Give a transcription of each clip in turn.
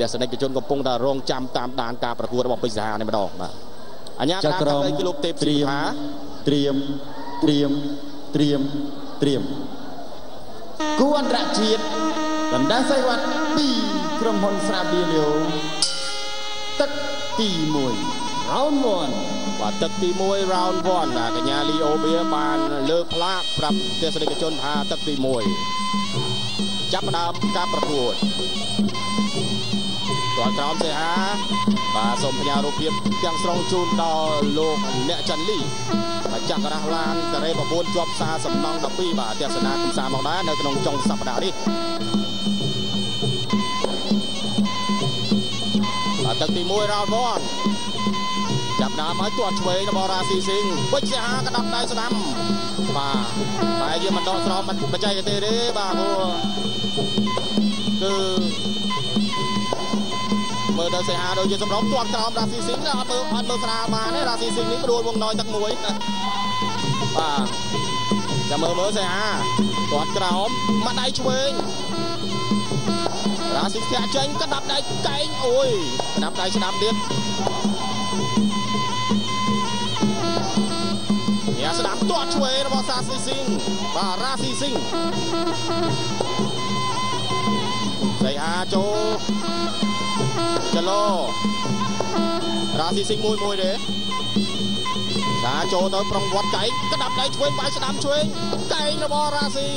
ទស្សនិកជនកំពុងតែរងចាំតាមដានការប្រកួតរបស់ពេជ្រសាហានេះម្ដងបាទអញ្ញាក្រាមខាងដីគឺលោកទេពត្រៀមត្រៀមត្រៀមត្រៀមត្រៀមគូអន្តរជាតិកណ្ដាលសៃវត្ត2ក្រុមហ៊ុនស្រាបៀលីអូទឹកទី1 round 1បាទទឹកទី1 round 1ណាកញ្ញាលីអូបៀបានលើកផ្លាកប្រាប់ទស្សនិកជនថាទឹកទី1ចាប់ផ្ដើមការប្រកួត ទាត់ក្រោមសេហាបាទសូមផ្ញើរូបភាពទាំងស្រុងជូនដល់លោកអ្នកច័ន្ទលីបាទចាក់ក្រាស់ឡានការ៉េ9ជាប់ផ្សារសំណង់12បាទទស្សនាកំសាន្តមកដែរនៅក្នុងចុងសប្តាហ៍នេះបាទទឹកទី1រោតវ៉ាន់ចាប់ដើមឲ្យទាត់ឆ្វេងរបស់រ៉ាស៊ីស៊ីងវិជ្ជាហាក្តាប់ដៃស្ដាំបាទតែយើងមិនដកស្រង់បច្ចេកទេសទេបាទព្រោះគឺ មើលទៅសេហាដូចជាសម្រុំទាត់ក្រោមរ៉ាស៊ីស៊ីងអត់មើលអត់មើលស្រាលបានទេរ៉ាស៊ីស៊ីងនេះព្រួលវងណយទឹកមួយបាទចាំមើលមើលសេហាទាត់ក្រោមមកដៃឆ្វេងរ៉ាស៊ីស្ទាក់ចេញក្តាប់ដៃកែងអូយក្តាប់ដៃស្ដាប់ទៀតញ៉ាស្ដាប់ទាត់ឆ្វេងរបស់សាស៊ីស៊ីងបាទរ៉ាស៊ីស៊ីងសៃហាចូល ចឡូរ៉ាស៊ីស៊ីងមួយមួយទេសាចូលទៅប្រងវត្តកែងក្តាប់ដៃឆ្វេងបាយស្ដាំឆ្វេងកែងរបស់រ៉ាស៊ី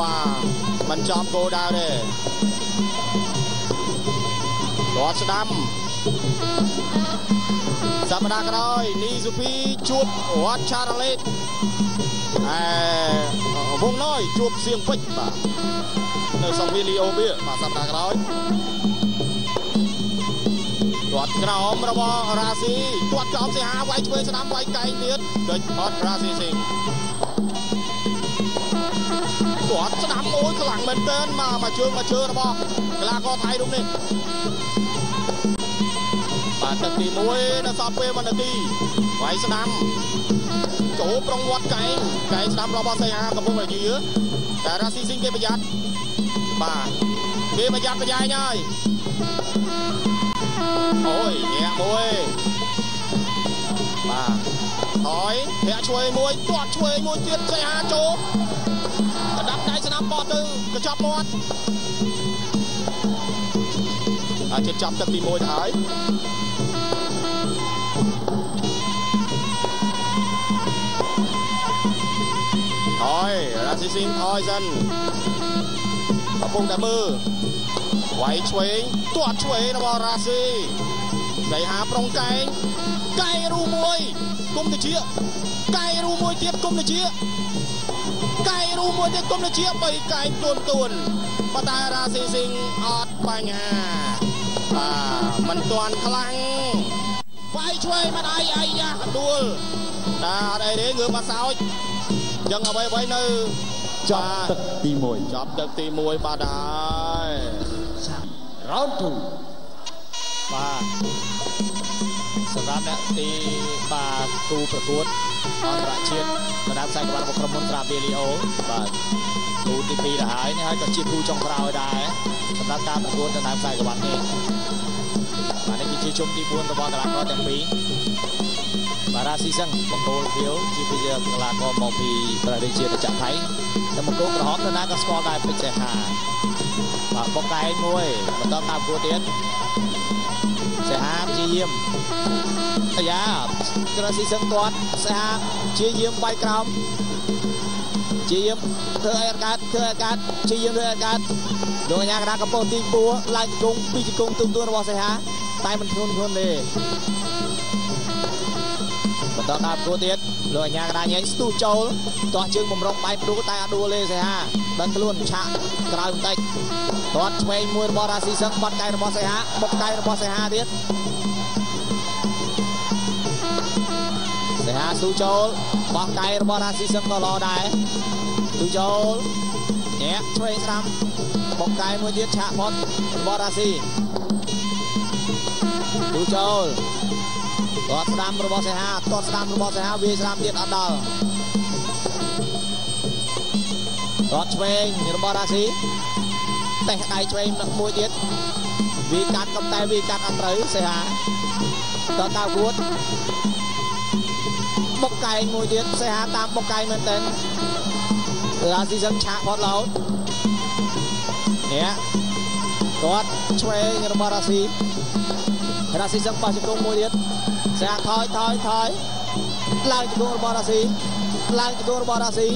បាទមិនចំគោលដៅទេគាត់ស្ដាំសប្តាហ៍ក្រោយនីសុភីជួបវត្តឆារ៉ាឡេតអែវងណយជួបសៀងពេជ្របាទនៅសង្វៀនលីអូបៀបាទសប្តាហ៍ក្រោយ ទាត់ក្រោមរបស់រ៉ាស៊ីទាត់ក្រោមសេហាវាយឆ្វេងស្ដាំវាយកែងទៀតកិច្ចអត់រ៉ាស៊ីស៊ីងទាត់ស្ដាំអូយខ្លាំងមែនទែនមកមកជើងមកជើងរបស់កីឡាករថៃរូបនេះបាទទឹកទី1នៅសល់ពេល1នាទីវាយស្ដាំចូលប្រងវត្តកែងកែងស្ដាំរបស់សៃហាកំពុងតែយឺតែរ៉ាស៊ីស៊ីងគេប្រយ័ត្នបាទគេប្រយ័ត្នប្រយែងហើយ អូយញាក់មួយបាទថយធាក់ឆ្វេងមួយទាត់ឆ្វេងមួយទៀតសៃហាចូលកដាប់ដៃស្នាមបោះទៅកញ្ចប់មាត់អាចជិតចាប់ទឹកទី1ទៅហើយថយរ៉ាស៊ីស៊ីងថយសិន កំពុងតែមើលវាយឆ្វេងទាត់ឆ្វេងរបស់រ៉ាស៊ីសៃហាប្រុងកែងកែងរូមួយគុំទៅជាកែងរូមួយទៀតគុំទៅជាកែងរូមួយទៀតគុំទៅជាបីកែងទួនទួនប៉ុន្តែរ៉ាស៊ីស៊ីងអត់បញ្ហាបាទមិនទាន់ខ្លាំងវាយឆ្វេងមិនអីអីយ៉ាដួលតែអត់អីទេងើបមកសោចចឹងអ្វីអ្វីនៅ ចប់ទឹកទី1ចប់ទឹកទី1បាទហើយ round 2បាទសម្រាប់អ្នកទីបាទគូប្រកួតអន្តរជាតិបណ្ដាខ្សែក្បាល់របស់ក្រុមហ៊ុនត្រាបេលីអូបាទគូទី2ទៅហើយនេះហើយក៏ជាគូចុងក្រោយដែរសម្រាប់ការប្រកួតដណ្ដើមខ្សែក្បាល់នេះបាទនេះគឺជាជុំទី4របស់កីឡាករទាំងពីរ បារ៉ាស៊ីសឹងបង្គោលវាវជាពីកីឡាករមកពីប្រទេសជាតិចក្រថៃតែបង្គោលក្រហមទៅណាក៏ស្គាល់ដែរពេជ្រសេហាបាទបុកកែងមួយបន្តតាមគួរទៀតសេហាព្យាយាមអាយ៉ាក្រស៊ីសឹងទាត់សេហាព្យាយាមបាយក្រោមព្យាយាមធ្វើឲ្យអត់កើតធ្វើឲ្យកើតព្យាយាមធ្វើឲ្យកើតលោកអាញាកណ្ដាលកំពង់ទី4ឡើងជង្គង់ពីជង្គង់ទូទួនរបស់សេហាតែមិនធ្ងន់ធ្ងន់ទេ បន្តតាមគួរទៀតលោកអាញាកដាញែងស្ទុះចូលទាស់ជើងបំរុងបែបព្រួតែអត់ដួលទេសេហាដឹងខ្លួនឆាក់ក្រៅបន្តិចទាត់ឆ្វេងមួយរបស់រាស៊ីសឹងបាត់កែរបស់សេហាបុកកែរបស់សេហាទៀតសេហាស្ទុះចូលបោះកែរបស់រាស៊ីសឹងក៏ល្អដែរស្ទុះចូលញាក់ឆ្វេងស្ដាំបុកកែមួយទៀតឆាក់ផុតរបស់រាស៊ីស្ទុះចូល ទាត់ស្ដាំរបស់សេហាទាត់ស្ដាំរបស់សេហាវាស្ដាំទៀតអត់ដល់ទាត់ឆ្វេងរបស់រាស៊ីតេះដៃឆ្វេងមួយទៀតវាកាត់កំតែវាកាត់អត់ត្រូវសេហាតតៅគួតបុកកែងមួយទៀតសេហាតាមបុកកែងមែនតើរាស៊ីសឹងឆាកផតឡោតនេះគាត់ឆ្វេងរបស់រាស៊ីរាស៊ីសឹងប៉ះជង្គង់មួយទៀត សេហាថយថយថយឡើងជង្គង់របស់រាស៊ីឡើងជង្គង់របស់រាស៊ី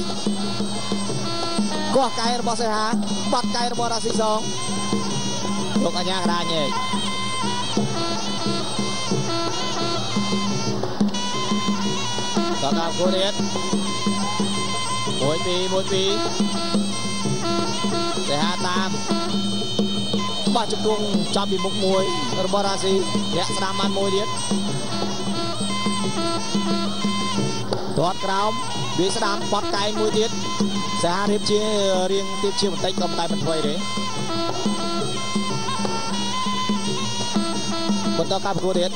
កោះកែរបស់សេហាបាត់កែរបស់រាស៊ីសងលោកអញ្ញាកដាញេកតដល់គូនេះមួយពីរមួយពីរសេហាតាមបោះជង្គង់ចាប់ពីមុខមួយរបស់រាស៊ីលាក់ស្ដាំបានមួយទៀត ទាត់ក្រោមវាស្ដាំបត់កែងមួយទៀតសេហារៀបជារៀងទៀតជាបន្តិចក៏តែមិនធ្វើទេបន្តការប្រកួតទៀត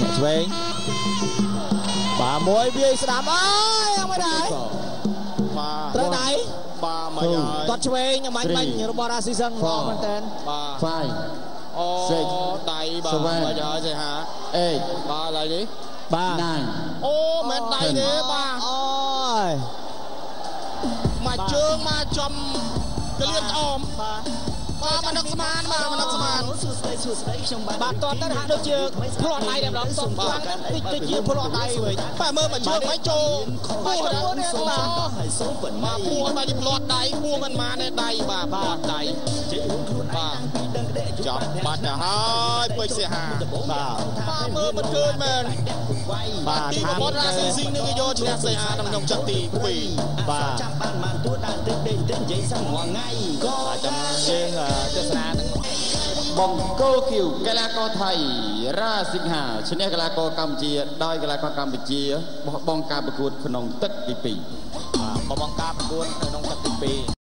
អ្នកឆ្វេងបាទមួយវាយស្ដាំអើយអត់មិនដែរបាទត្រូវដៃបាទមកហើយទាត់ឆ្វេងអាមាញ់បាញ់របស់រាស៊ីសឹងល្អមែនតើបាទហ្វាយ អូសេកដៃបាទសវែនមកហើយចេះហាអេបាទដៃនេះបាទណាយអូមិនដៃទេបាទអូយមកជើងមកចំកលៀនក្អមបាទបាទមកនឹកស្មានបាទមកនឹកស្មានសួស្ដីសួស្ដីខ្ញុំបាទបាទតតទៅហាក់ដូចជាផ្លាត់ដៃតែម្ដងតខ្លាំងណាស់តិចតិចជាផ្លាត់ដៃវិញបាទមើលមកជើងមិនចូលពោះបាទទៅនេះបាទហើយសូមប៉ុន្មានបាទពោះបាទនេះផ្លាត់ដៃពោះមិនបានទេដៃបាទផ្លាត់ដៃជិះរួមខ្លួនបាទពីដឹងក្តី ចាប់បាច់ទៅហើយពេជ្រសៀហាបាទបាទមើលមិនឃើញមែនបាទទីថាប្រវត្តិរាស៊ីស៊ីងនឹងគេយកឈ្នះសៀហាក្នុងចុងទី2បាទចាប់បានបានទួដើរទៅដេកទៅនិយាយសំងថ្ងៃក៏បាទចាំយើងអឺទស្សនានឹងបង្គោលគីវកីឡាករថៃរ៉ាសិង្ហាឈ្នះកីឡាករកម្ពុជាដោយកីឡាករកម្ពុជាបោះបង់ការប្រកួតក្នុងទឹកទី2បាទបបងការប្រកួតនៅក្នុងទឹកទី2